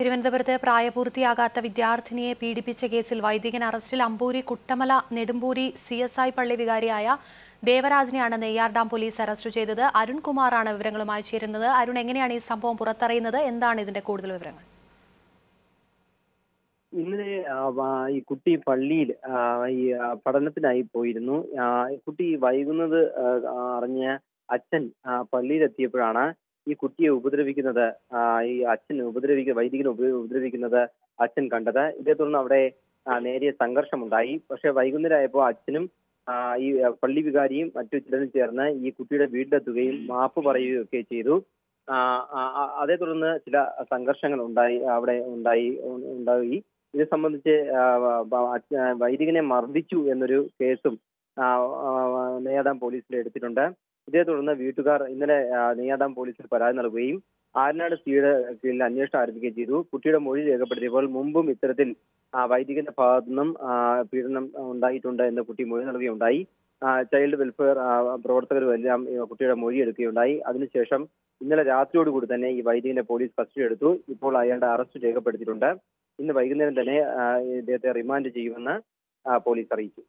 തിരുവനന്തപുരത്ത് പ്രായപൂർത്തിയാകാത്ത വിദ്യാർത്ഥിനിയെ പീഡിപ്പിച്ച കേസിൽ വൈദികൻ അറസ്റ്റിൽ Amboori Kuttamala Nedumpoori C S I പള്ളി വികാരിയായ ദേവരാജിനെയാണ് നെയ്യാർ ഡാം പോലീസ് അറസ്റ്റ് ചെയ്തത്. അരുൺകുമാറാണ് വിവരങ്ങളുമായി ചേരുന്നത്. അരുൺ എങ്ങനെയാണ് ഈ സംഭവം പുറത്തറിയുന്നത്? എന്താണ് ഇതിന്റെ കൂടുതൽ വിവരങ്ങൾ? ഇന്നലെ ഈ കുട്ടി പള്ളിയിൽ ഈ പഠനത്തിനായി പോയിരുന്നു. കുട്ടി വൈകുന്നത് അറിഞ്ഞ അച്ഛൻ പള്ളിയിലെത്തിയപ്പോഴാണ് ഈ കുട്ടിയെ ഉപദ്രവിക്കുന്നത് ഈ അച്ഛൻ ഉപദ്രവിക്ക വൈദികനെ ഉപ- ഉപദ്രവിക്കുന്നത് അച്ഛൻ കണ്ടത്. ഇതേ തുടർന്ന് അവിടെ നേരിയ സംഘർഷമുണ്ടായി. പക്ഷെ വൈകുന്നേരമായപ്പോൾ അച്ഛനും ഈ പള്ളി വികാരിയും മറ്റു ചിലരും ചേർന്ന് ഈ കുട്ടിയുടെ വീട്ടിലെത്തുകയും മാപ്പ് പറയുകയും ഒക്കെ ചെയ്തു. അതേ തുടർന്ന് ചില സംഘർഷങ്ങൾ ഉണ്ടായി അവിടെ ഉണ്ടായി ഉണ്ടായി. ഇത് സംബന്ധിച്ച് വൈദികനെ മർദ്ദിച്ചു എന്നൊരു കേസും നെയ്യാദാം പോലീസിൽ എടുത്തിട്ടുണ്ട്. ഇതേ തുടർന്ന് വീട്ടുകാർ ഇന്നലെ നെയ്യാദാം പോലീസിൽ പരാതി നൽകുകയും ആരനാട് സിയുടെ കീഴിൽ അന്വേഷണം ആരംഭിക്കുകയും ചെയ്തു. കുട്ടിയുടെ മൊഴി രേഖപ്പെടുത്തിയപ്പോൾ മുമ്പും ഇത്തരത്തിൽ വൈദികന്റെ ഭാഗത്തു നിന്നും പീഡനം ഉണ്ടായിട്ടുണ്ട് എന്ന് കുട്ടി മൊഴി നൽകുകയുണ്ടായി. ചൈൽഡ് വെൽഫെയർ പ്രവർത്തകരും എല്ലാം കുട്ടിയുടെ മൊഴി എടുക്കുകയുണ്ടായി. അതിനുശേഷം ഇന്നലെ രാത്രിയോടുകൂടി തന്നെ ഈ വൈദികനെ പോലീസ് കസ്റ്റഡി എടുത്തു. ഇപ്പോൾ അയാളുടെ അറസ്റ്റ് രേഖപ്പെടുത്തിയിട്ടുണ്ട്. ഇന്ന് വൈകുന്നേരം തന്നെ ഇദ്ദേഹത്തെ റിമാൻഡ് ചെയ്യുമെന്ന് പോലീസ് അറിയിച്ചു.